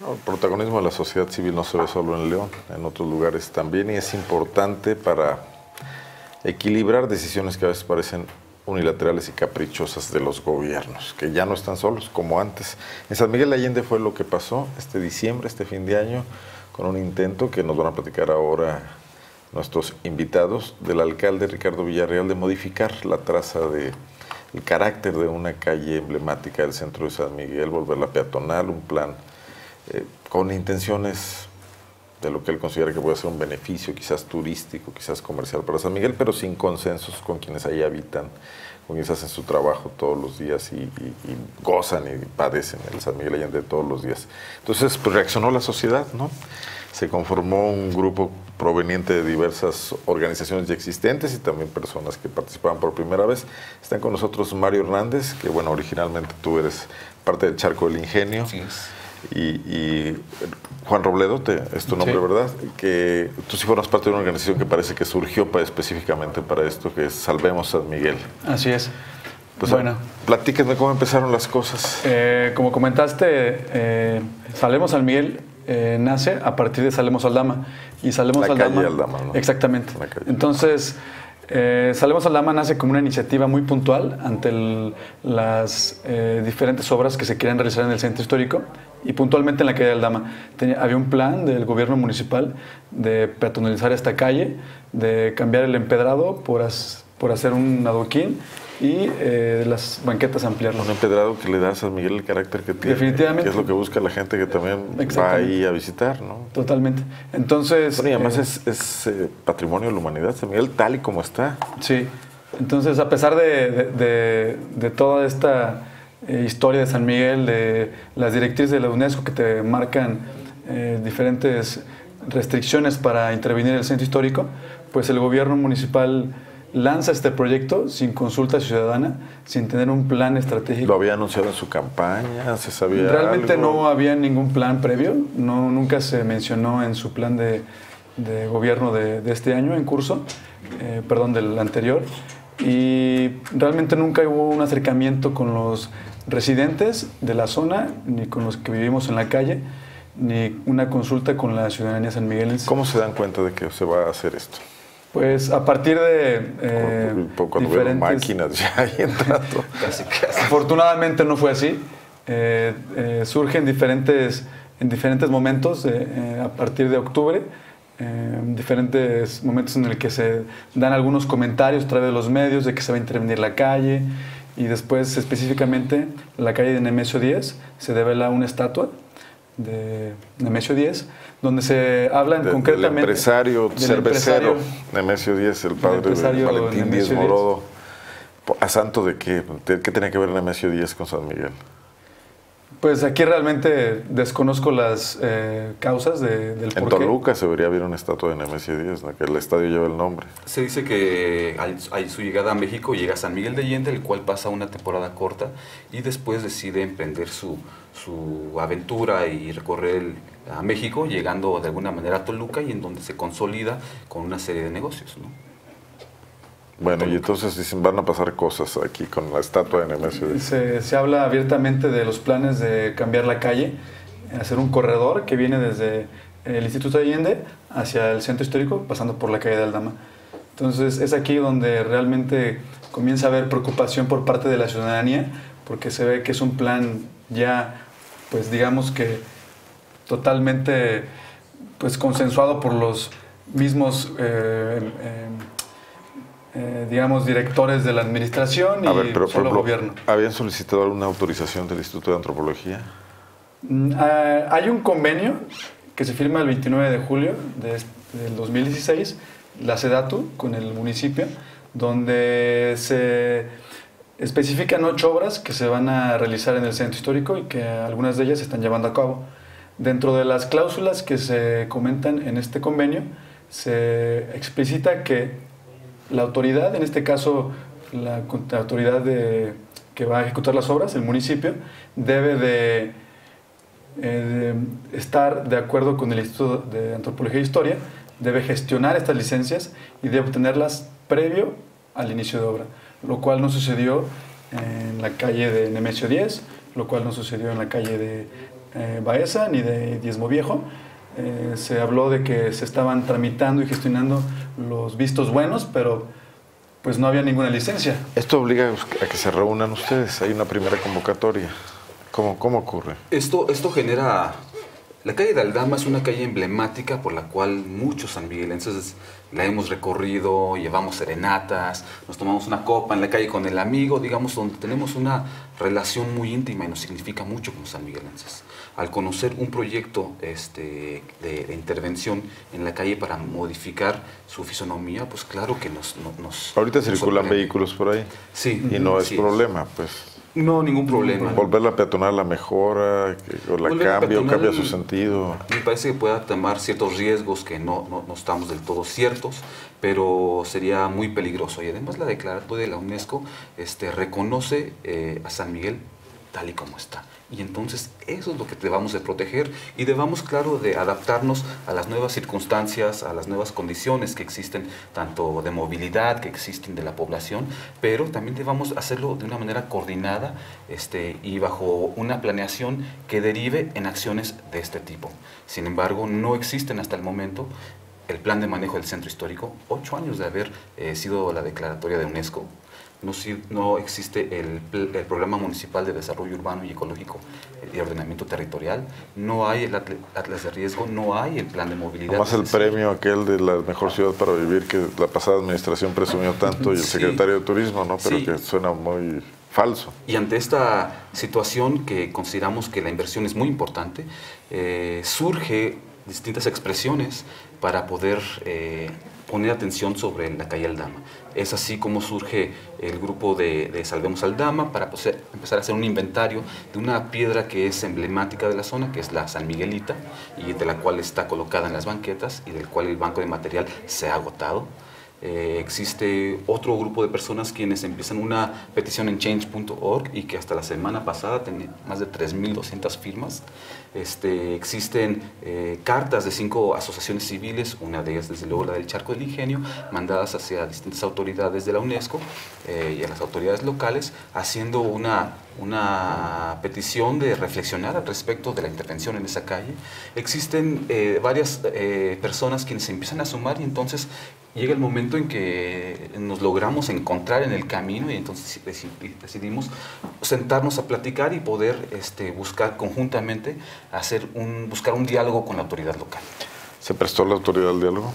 el protagonismo de la sociedad civil no se ve solo en León, en otros lugares también, y es importante para equilibrar decisiones que a veces parecen unilaterales y caprichosas de los gobiernos, que ya no están solos como antes. En San Miguel Allende fue lo que pasó este diciembre, este fin de año, con un intento que nos van a platicar ahora nuestros invitados del alcalde Ricardo Villarreal de modificar la traza de el carácter de una calle emblemática del centro de San Miguel, volverla peatonal, un plan eh, con intenciones de lo que él considera que puede ser un beneficio, quizás turístico, quizás comercial para San Miguel, pero sin consensos con quienes ahí habitan, con quienes hacen su trabajo todos los días y, gozan y padecen el San Miguel Allende todos los días. Entonces, pues reaccionó la sociedad, ¿no? Se conformó un grupo proveniente de diversas organizaciones ya existentes y también personas que participaban por primera vez. Están con nosotros Mario Hernández, que bueno, originalmente tú eres parte del Charco del Ingenio. Sí y, Juan Robledo, te, es tu nombre, ¿verdad? Que tú sí formas parte de una organización que parece que surgió para, específicamente para esto, que es Salvemos San Miguel. Así es. Pues bueno, platíquenme cómo empezaron las cosas. Eh, como comentaste, eh, Salvemos San Miguel eh, nace a partir de Salemos Aldama. Y Salemos la Aldama. Calle Aldama ¿no? Exactamente. Entonces, eh, Salemos Aldama nace como una iniciativa muy puntual ante las diferentes obras que se quieren realizar en el centro histórico y puntualmente en la calle de Aldama. había un plan del gobierno municipal de peatonalizar esta calle, de cambiar el empedrado por, por hacer un adoquín y eh, las banquetas ampliarlas. Un empedrado que le da a San Miguel el carácter que tiene. Definitivamente. Que es lo que busca la gente que también va ahí a visitar, ¿no? Totalmente. Entonces... y además eh, es, eh, patrimonio de la humanidad, San Miguel tal y como está. Sí. Entonces, a pesar de, de toda esta eh, historia de San Miguel, de las directrices de la UNESCO que te marcan diferentes restricciones para intervenir en el centro histórico, pues el gobierno municipal lanza este proyecto sin consulta ciudadana, sin tener un plan estratégico. ¿Lo había anunciado en su campaña? ¿Se sabía Realmente no había ningún plan previo, no, nunca se mencionó en su plan de, de gobierno de, de, este año en curso, eh, perdón, del anterior y realmente nunca hubo un acercamiento con los residentes de la zona, ni con los que vivimos en la calle, ni una consulta con la ciudadanía San Miguel. ¿Cómo se dan cuenta de que se va a hacer esto? Pues a partir de eh, cuando, diferentes... máquinas ya ahí entrando. Afortunadamente no fue así. Eh, eh, surgen diferentes, en diferentes momentos eh, a partir de octubre diferentes momentos en el que se dan algunos comentarios a través de los medios de que se va a intervenir la calle y después específicamente la calle de Nemesio 10 se devela una estatua de Nemesio 10 donde se habla concretamente del empresario cervecero Nemesio 10 el padre de Valentín Díez Morodo. A santo de qué qué tenía que ver Nemesio 10 con San Miguel pues aquí realmente desconozco las eh, causas de, del en Toluca se debería haber una estatua de Nemesio Díaz, que el estadio lleva el nombre. Se dice que hay su llegada a México llega a San Miguel de Allende, el cual pasa una temporada corta y después decide emprender su, su aventura y recorrer a México, llegando de alguna manera a Toluca y en donde se consolida con una serie de negocios. ¿no? Bueno, y entonces dicen, van a pasar cosas aquí con la estatua de Nemesio. Se, se habla abiertamente de los planes de cambiar la calle, hacer un corredor que viene desde el Instituto de Allende hacia el centro histórico, pasando por la calle de Aldama. Entonces es aquí donde realmente comienza a haber preocupación por parte de la ciudadanía, porque se ve que es un plan ya, pues digamos que totalmente pues consensuado por los mismos eh, eh, eh, digamos, directores de la administración y solo gobierno. ¿Habían solicitado alguna autorización del Instituto de Antropología? Mm, ah, hay un convenio que se firma el 29 de julio de, del 2016, la SEDATU, con el municipio, donde se especifican ocho obras que se van a realizar en el centro histórico y que algunas de ellas se están llevando a cabo. Dentro de las cláusulas que se comentan en este convenio, se explicita que la autoridad, en este caso la, autoridad de, que va a ejecutar las obras, el municipio, debe de, eh, estar de acuerdo con el Instituto de Antropología e Historia, debe gestionar estas licencias y debe obtenerlas previo al inicio de obra, lo cual no sucedió en la calle de Nemesio 10, lo cual no sucedió en la calle de eh, Baeza ni de Diezmo Viejo. Eh, se habló de que se estaban tramitando y gestionando los vistos buenos, pero pues no había ninguna licencia. Esto obliga a que se reúnan ustedes. Hay una primera convocatoria. ¿Cómo, cómo ocurre? Esto, esto genera... La calle de Aldama es una calle emblemática por la cual muchos sanmiguelenses la hemos recorrido, llevamos serenatas, nos tomamos una copa en la calle con el amigo, digamos, donde tenemos una relación muy íntima y nos significa mucho como sanmiguelenses. Al conocer un proyecto este, de, intervención en la calle para modificar su fisonomía, pues claro que nos... nos Ahorita circulan vehículos por ahí. Sí. Y no es problema, pues. No, ningún problema. Volverla a peatonar la mejora, o la cambia, o cambia su sentido. Me parece que pueda tomar ciertos riesgos que no, no, estamos del todo ciertos, pero sería muy peligroso. Y además la declaratoria de la UNESCO este, reconoce eh, a San Miguel tal y como está. Y entonces eso es lo que debamos de proteger y debamos, claro, de adaptarnos a las nuevas circunstancias, a las nuevas condiciones que existen, tanto de movilidad que existen de la población, pero también debamos hacerlo de una manera coordinada este, y bajo una planeación que derive en acciones de este tipo. Sin embargo, no existen hasta el momento el plan de manejo del centro histórico, ocho años de haber eh, sido la declaratoria de UNESCO, no, no existe el, el, Programa Municipal de Desarrollo Urbano y Ecológico y Ordenamiento Territorial, no hay el Atlas de Riesgo, no hay el Plan de Movilidad. Además el premio aquel de la mejor ciudad para vivir que la pasada administración presumió tanto y el secretario de Turismo, ¿no? Pero que suena muy falso. Y ante esta situación que consideramos que la inversión es muy importante, eh, surge distintas expresiones para poder eh, poner atención sobre la calle Aldama. Es así como surge el grupo de, Salvemos Aldama para empezar a hacer un inventario de una piedra que es emblemática de la zona, que es la San Miguelita, y de la cual está colocada en las banquetas y del cual el banco de material se ha agotado. Eh, existe otro grupo de personas quienes empiezan una petición en change.org y que hasta la semana pasada tenía más de 3.200 firmas. Este, existen eh, cartas de cinco asociaciones civiles, una de ellas desde luego la del Charco del Ingenio, mandadas hacia distintas autoridades de la UNESCO eh, y a las autoridades locales, haciendo una, una petición de reflexionar al respecto de la intervención en esa calle. Existen varias personas quienes se empiezan a sumar y entonces llega el momento en que nos logramos encontrar en el camino y entonces decidimos sentarnos a platicar y poder este, buscar conjuntamente hacer un, buscar un diálogo con la autoridad local. ¿Se prestó la autoridad al diálogo?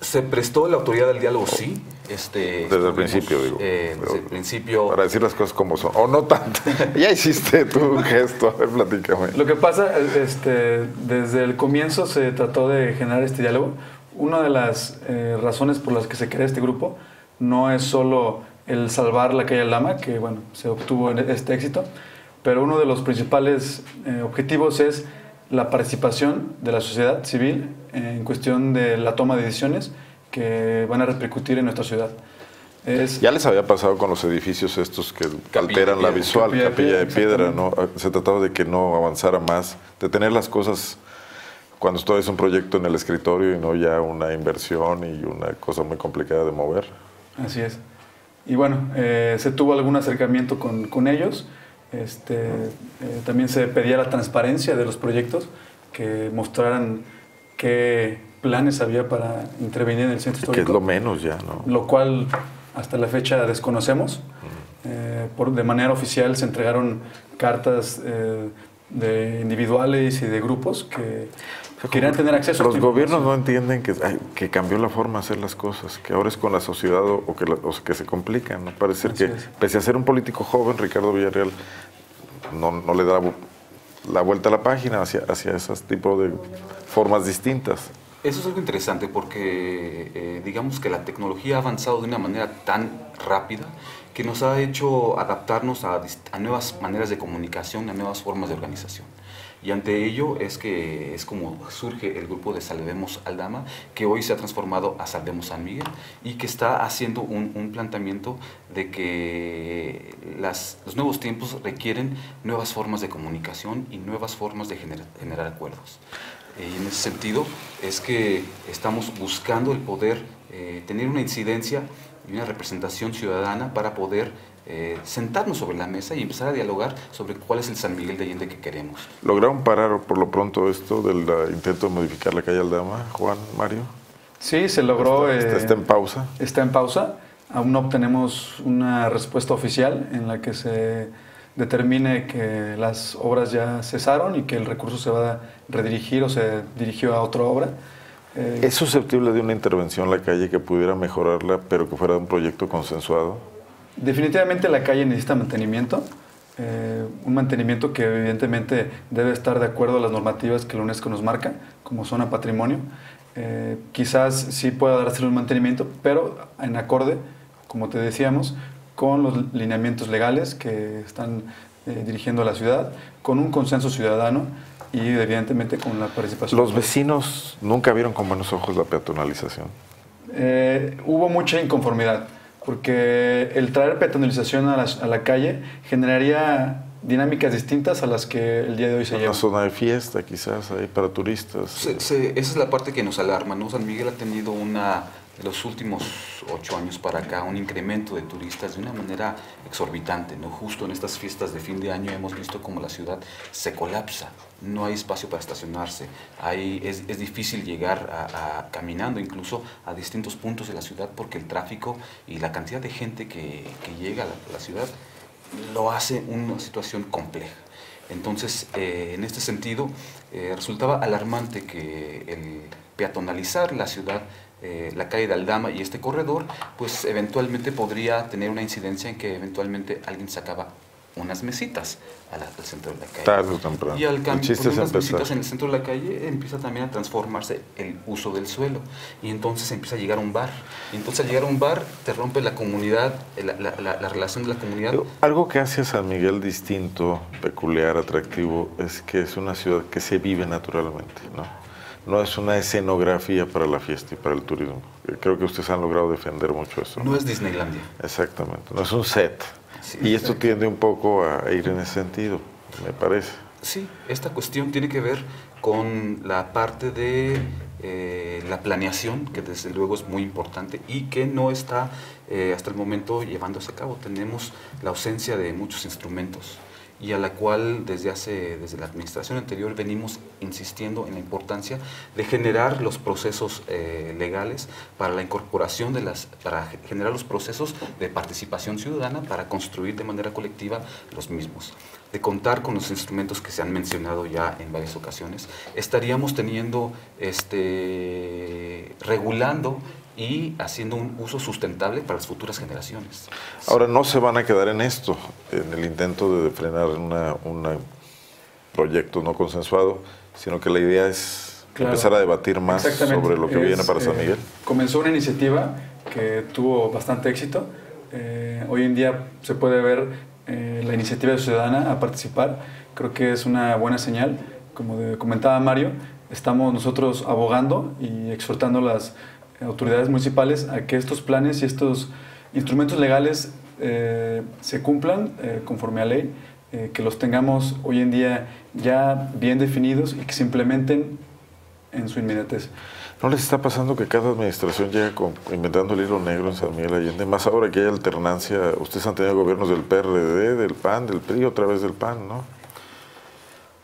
Se prestó la autoridad al diálogo, sí. Este, desde el principio, digo. Eh, desde el principio. Para decir las cosas como son. O no tanto. ya hiciste tu gesto. A ver, platícame. Lo que pasa, este, desde el comienzo se trató de generar este diálogo una de las eh, razones por las que se crea este grupo no es solo el salvar la calle Lama, que bueno, se obtuvo este éxito, pero uno de los principales eh, objetivos es la participación de la sociedad civil en cuestión de la toma de decisiones que van a repercutir en nuestra ciudad. ya les había pasado con los edificios estos que alteran la visual, capilla, de piedra, ¿no? Se trataba de que no avanzara más, de tener las cosas cuando esto es un proyecto en el escritorio y no ya una inversión y una cosa muy complicada de mover. Así es. Y bueno, eh, se tuvo algún acercamiento con, con ellos. Este, eh, también se pedía la transparencia de los proyectos, que mostraran qué planes había para intervenir en el centro histórico. Que es lo menos ya, ¿no? Lo cual hasta la fecha desconocemos. Eh, por, de manera oficial se entregaron cartas de individuales y de grupos que querían tener acceso Los gobiernos no entienden que, que cambió la forma de hacer las cosas, que ahora es con la sociedad o, que, que se complican. ¿no? Parece que, pese a ser un político joven, Ricardo Villarreal no, no le da la vuelta a la página hacia, hacia esos tipos de formas distintas. Eso es algo interesante porque eh, digamos que la tecnología ha avanzado de una manera tan rápida que nos ha hecho adaptarnos a, nuevas maneras de comunicación, a nuevas formas de organización. Y ante ello es que es como surge el grupo de Salvemos Aldama, que hoy se ha transformado a Salvemos San Miguel y que está haciendo un, planteamiento de que los nuevos tiempos requieren nuevas formas de comunicación y nuevas formas de generar acuerdos. Eh, y en ese sentido es que estamos buscando el poder eh, tener una incidencia y una representación ciudadana para poder eh, sentarnos sobre la mesa y empezar a dialogar sobre cuál es el San Miguel de Allende que queremos. ¿Lograron parar por lo pronto esto del uh, intento de modificar la calle Aldama, Juan, Mario? Sí, se logró. Está, está, está en pausa. Está en pausa. Aún no obtenemos una respuesta oficial en la que se determine que las obras ya cesaron y que el recurso se va a redirigir o se dirigió a otra obra. ¿Es susceptible de una intervención la calle que pudiera mejorarla, pero que fuera un proyecto consensuado? Definitivamente la calle necesita mantenimiento, eh, un mantenimiento que evidentemente debe estar de acuerdo a las normativas que la UNESCO nos marca como zona patrimonio. Eh, quizás sí pueda darse un mantenimiento, pero en acorde, como te decíamos, con los lineamientos legales que están eh, dirigiendo a la ciudad, con un consenso ciudadano y evidentemente con la participación. ¿Los vecinos nunca vieron con buenos ojos la peatonalización? Eh, hubo mucha inconformidad porque el traer peatonalización a la, a la, calle generaría dinámicas distintas a las que el día de hoy se llevan. Una zona de fiesta quizás ahí para turistas. Se, se, esa es la parte que nos alarma, ¿no? San Miguel ha tenido una, de los últimos ocho años para acá, un incremento de turistas de una manera exorbitante, ¿no? Justo en estas fiestas de fin de año hemos visto como la ciudad se colapsa, no hay espacio para estacionarse, hay, es, es difícil llegar a, a, caminando incluso a distintos puntos de la ciudad porque el tráfico y la cantidad de gente que, que llega a la, la ciudad lo hace una situación compleja. Entonces, eh, en este sentido, eh, resultaba alarmante que el peatonalizar la ciudad, eh, la calle de Aldama y este corredor, pues eventualmente podría tener una incidencia en que eventualmente alguien sacaba unas mesitas al, al centro de la calle. Tarde o temprano. Y al cambio chiste unas mesitas en el centro de la calle empieza también a transformarse el uso del suelo. Y entonces empieza a llegar a un bar. Y entonces al llegar a un bar te rompe la comunidad, la, la, la, la relación de la comunidad. Algo que hace a San Miguel distinto, peculiar, atractivo, es que es una ciudad que se vive naturalmente, ¿no? No es una escenografía para la fiesta y para el turismo. Creo que ustedes han logrado defender mucho eso. No, es Disneylandia. Exactamente, no es un set. Sí, y esto tiende un poco a ir en ese sentido, me parece. Sí, esta cuestión tiene que ver con la parte de eh, la planeación, que desde luego es muy importante y que no está eh, hasta el momento llevándose a cabo. Tenemos la ausencia de muchos instrumentos y a la cual desde hace desde la administración anterior venimos insistiendo en la importancia de generar los procesos eh, legales para la incorporación de las para generar los procesos de participación ciudadana para construir de manera colectiva los mismos. De contar con los instrumentos que se han mencionado ya en varias ocasiones estaríamos teniendo este regulando y haciendo un uso sustentable para las futuras generaciones. Ahora, no se van a quedar en esto, en el intento de frenar un proyecto no consensuado, sino que la idea es claro. empezar a debatir más sobre lo que es, viene para San Miguel. Eh, comenzó una iniciativa que tuvo bastante éxito. Eh, hoy en día se puede ver eh, la iniciativa ciudadana a participar. Creo que es una buena señal. Como de, comentaba Mario, estamos nosotros abogando y exhortando las autoridades municipales a que estos planes y estos instrumentos legales eh, se cumplan eh, conforme a ley, eh, que los tengamos hoy en día ya bien definidos y que se implementen en su inmediatez. ¿No les está pasando que cada administración llega con, inventando el hilo negro en San Miguel Allende? Más ahora que hay alternancia, ustedes han tenido gobiernos del PRD, del PAN, del PRI, otra vez del PAN, ¿no?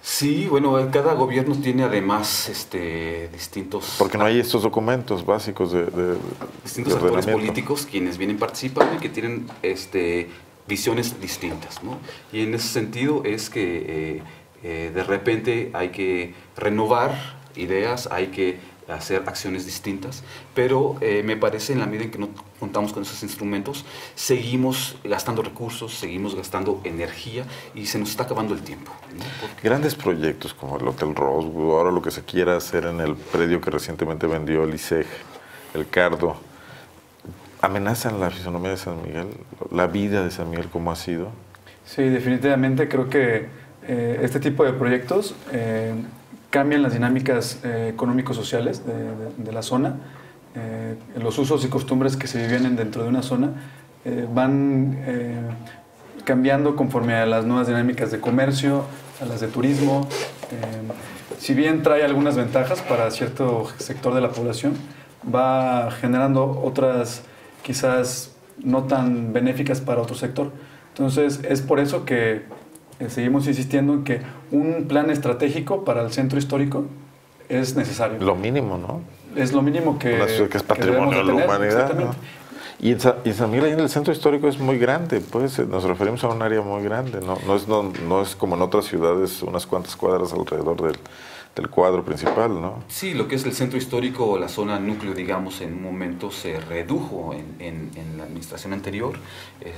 Sí, bueno, cada gobierno tiene además este, distintos... Porque no hay estos documentos básicos de... de distintos de actores políticos quienes vienen participando y que tienen este, visiones distintas, ¿no? Y en ese sentido es que eh, eh, de repente hay que renovar ideas, hay que hacer acciones distintas, pero eh, me parece en la medida en que no contamos con esos instrumentos, seguimos gastando recursos, seguimos gastando energía y se nos está acabando el tiempo. ¿no? Porque... Grandes proyectos como el Hotel Rosewood, ahora lo que se quiera hacer en el predio que recientemente vendió el ISEG, el Cardo, amenazan la fisonomía de San Miguel, la vida de San Miguel, ¿cómo ha sido? Sí, definitivamente creo que eh, este tipo de proyectos... Eh, cambian las dinámicas eh, económico-sociales de, de, de, la zona. Eh, los usos y costumbres que se viven dentro de una zona eh, van cambiando conforme a las nuevas dinámicas de comercio, a las de turismo. si bien trae algunas ventajas para cierto sector de la población, va generando otras quizás no tan benéficas para otro sector. Entonces, es por eso que eh, seguimos insistiendo en que un plan estratégico para el centro histórico es necesario. Lo mínimo, ¿no? Es lo mínimo que, Una ciudad que es patrimonio de, la humanidad. ¿no? Y en, San, y San Miguel el centro histórico es muy grande, pues nos referimos a un área muy grande, no, no, es, no, no es como en otras ciudades unas cuantas cuadras alrededor del, del cuadro principal, ¿no? Sí, lo que es el centro histórico, la zona núcleo, digamos, en un momento se redujo en, la administración anterior,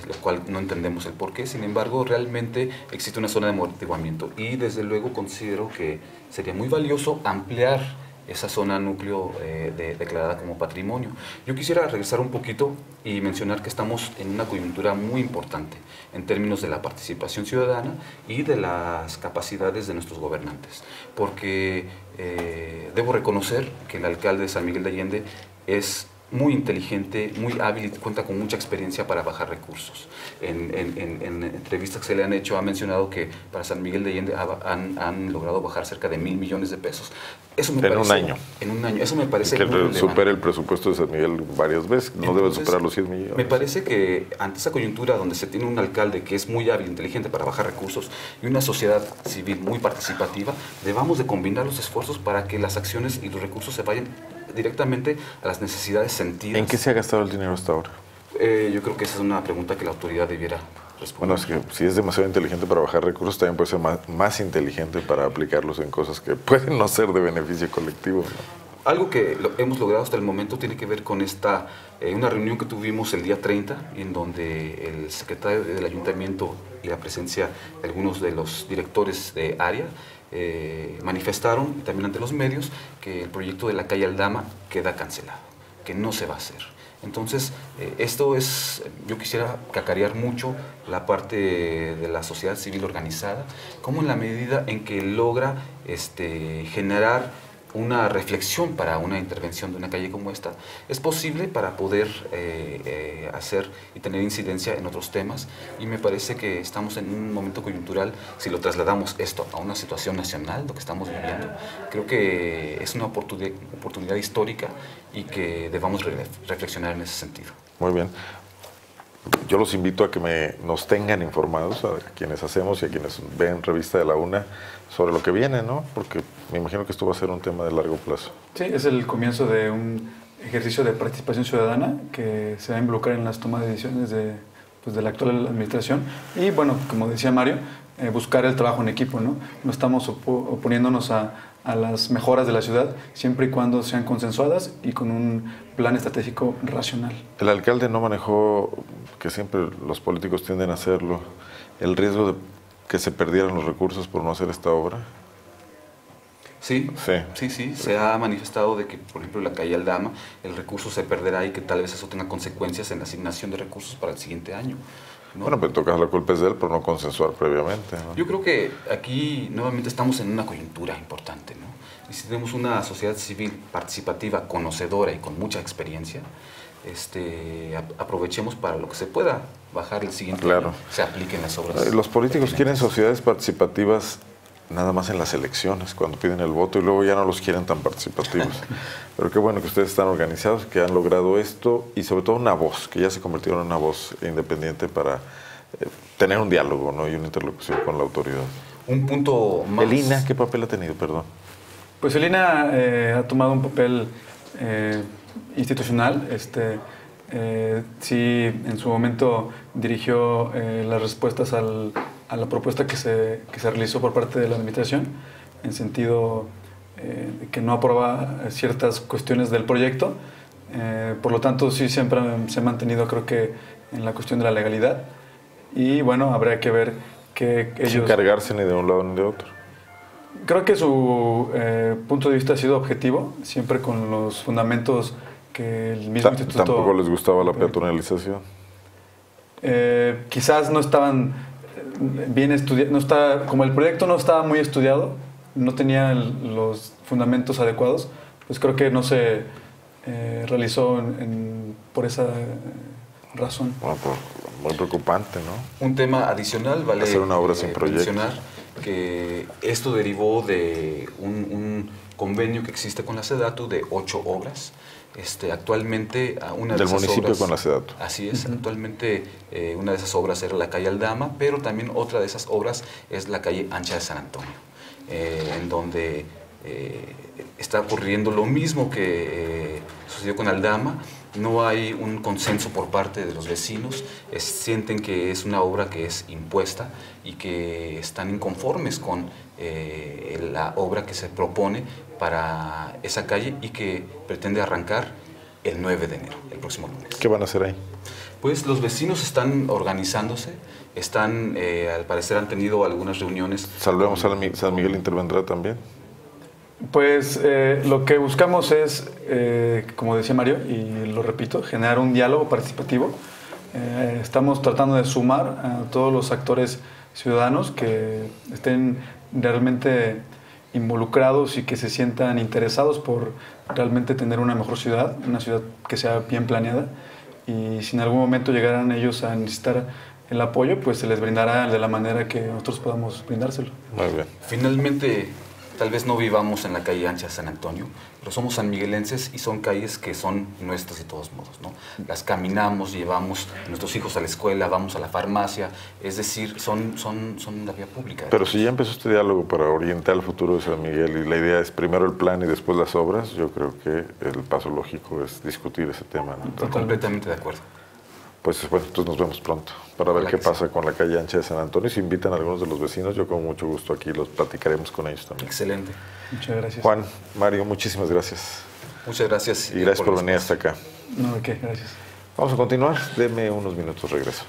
lo cual no entendemos el por qué. Sin embargo, realmente existe una zona de amortiguamiento y desde luego considero que sería muy valioso ampliar esa zona núcleo eh, de, declarada como patrimonio. Yo quisiera regresar un poquito y mencionar que estamos en una coyuntura muy importante en términos de la participación ciudadana y de las capacidades de nuestros gobernantes, porque eh, debo reconocer que el alcalde de San Miguel de Allende es muy inteligente, muy hábil y cuenta con mucha experiencia para bajar recursos. En, en, en, entrevistas que se le han hecho ha mencionado que para San Miguel de Allende han, han logrado bajar cerca de mil millones de pesos. Eso me en parece, un año. En un año. Eso me parece que muy supera el presupuesto de San Miguel varias veces. No Entonces, debe superar los 100 millones. Me parece que ante esa coyuntura donde se tiene un alcalde que es muy hábil, inteligente para bajar recursos y una sociedad civil muy participativa, debamos de combinar los esfuerzos para que las acciones y los recursos se vayan directamente a las necesidades sentidas. ¿En qué se ha gastado el dinero hasta ahora? Eh, yo creo que esa es una pregunta que la autoridad debiera responder. Bueno, es que si es demasiado inteligente para bajar recursos, también puede ser más, más inteligente para aplicarlos en cosas que pueden no ser de beneficio colectivo. ¿no? Algo que lo hemos logrado hasta el momento tiene que ver con esta, eh, una reunión que tuvimos el día 30, en donde el secretario del ayuntamiento y la presencia de algunos de los directores de área eh, manifestaron, también ante los medios, que el proyecto de la calle Aldama queda cancelado, que no se va a hacer. Entonces, eh, esto es, yo quisiera cacarear mucho la parte de la sociedad civil organizada, como en la medida en que logra este, generar una reflexión para una intervención de una calle como esta, es posible para poder eh, eh, hacer y tener incidencia en otros temas y me parece que estamos en un momento coyuntural, si lo trasladamos esto a una situación nacional, lo que estamos viviendo, creo que es una oportunidad, histórica y que debamos re reflexionar en ese sentido. Muy bien. Yo los invito a que me, nos tengan informados, a quienes hacemos y a quienes ven Revista de la UNA, sobre lo que viene, ¿no? Porque me imagino que esto va a ser un tema de largo plazo. Sí, es el comienzo de un ejercicio de participación ciudadana que se va a involucrar en las tomas de decisiones de, pues, de la actual administración. Y bueno, como decía Mario, eh, buscar el trabajo en equipo, ¿no? No estamos op oponiéndonos a, a las mejoras de la ciudad, siempre y cuando sean consensuadas y con un plan estratégico racional. El alcalde no manejó, que siempre los políticos tienden a hacerlo, el riesgo de que se perdieran los recursos por no hacer esta obra. Sí, Sí. sí, sí, se ha manifestado de que, por ejemplo, la calle Aldama, el recurso se perderá y que tal vez eso tenga consecuencias en la asignación de recursos para el siguiente año. ¿no? Bueno, pero caso la culpa es de él por no consensuar previamente. ¿no? Yo creo que aquí nuevamente estamos en una coyuntura importante, ¿no? Y si tenemos una sociedad civil participativa, conocedora y con mucha experiencia, este, ap- aprovechemos para lo que se pueda bajar el siguiente Claro. año, se apliquen las obras. Los políticos quieren sociedades participativas nada más en las elecciones, cuando piden el voto, y luego ya no los quieren tan participativos. Pero qué bueno que ustedes están organizados, que han logrado esto, y sobre todo una voz, que ya se convirtieron en una voz independiente para eh, tener un diálogo ¿no? y una interlocución con la autoridad. Un punto más. ¿El INA qué papel ha tenido? Perdón. Pues el INA eh, ha tomado un papel eh, institucional. Este, sí, en su momento dirigió las respuestas al- a la propuesta que se, que se realizó por parte de la administración, en sentido eh, que no aprueba ciertas cuestiones del proyecto. Eh, por lo tanto, sí siempre se ha mantenido, creo que, en la cuestión de la legalidad. Y bueno, habría que ver que ellos... Sin cargarse ni de un lado ni de otro. Creo que su eh, punto de vista ha sido objetivo, siempre con los fundamentos que el mismo Ta- instituto... Tampoco les gustaba la peatonalización. Eh, quizás no estaban bien estudiados, no está, como el proyecto no estaba muy estudiado, no tenía el- los fundamentos adecuados, pues creo que no se eh, realizó en- en- por esa eh, razón. Bueno, pues, muy preocupante, ¿no? Un tema adicional, vale Hacer una obra eh, sin proyecto. que esto derivó de un, un convenio que existe con la SEDATU de ocho obras. Este, actualmente una de Del esas municipio obras- con la. Así es, actualmente eh, una de esas obras era la calle Aldama, pero también otra de esas obras es la calle Ancha de San Antonio, eh, en donde eh, está ocurriendo lo mismo que eh, sucedió con Aldama. No hay un consenso por parte de los vecinos, es- sienten que es una obra que es impuesta y que están inconformes con eh, la obra que se propone para esa calle y que pretende arrancar el 9 de enero, el próximo lunes. ¿Qué van a hacer ahí? Pues los vecinos están organizándose, están, eh, al parecer han tenido algunas reuniones. Salvemos a San Miguel intervendrá también. Pues eh, lo que buscamos es, eh, como decía Mario, y lo repito, generar un diálogo participativo. Eh, estamos tratando de sumar a todos los actores ciudadanos que estén realmente involucrados y que se sientan interesados por realmente tener una mejor ciudad, una ciudad que sea bien planeada. Y si en algún momento llegaran ellos a necesitar el apoyo, pues se les brindará de la manera que nosotros podamos brindárselo. Muy bien. Finalmente, tal vez no vivamos en la calle ancha de San Antonio, pero somos sanmiguelenses y son calles que son nuestras de todos modos. ¿no? Las caminamos, llevamos a nuestros hijos a la escuela, vamos a la farmacia, es decir, son, son, son la vía pública. Pero si ya empezó este diálogo para orientar el futuro de San Miguel y la idea es primero el plan y después las obras, yo creo que el paso lógico es discutir ese tema. ¿no? Estoy completamente de acuerdo. Pues bueno, entonces nos vemos pronto para ver qué pasa con la calle ancha de San Antonio. Si invitan a algunos de los vecinos, yo con mucho gusto aquí los platicaremos con ellos también. Excelente. Muchas gracias. Juan, Mario, muchísimas gracias. Muchas gracias. Y gracias por venir hasta acá. No, ¿de qué? Gracias. Vamos a continuar. Deme unos minutos, regreso.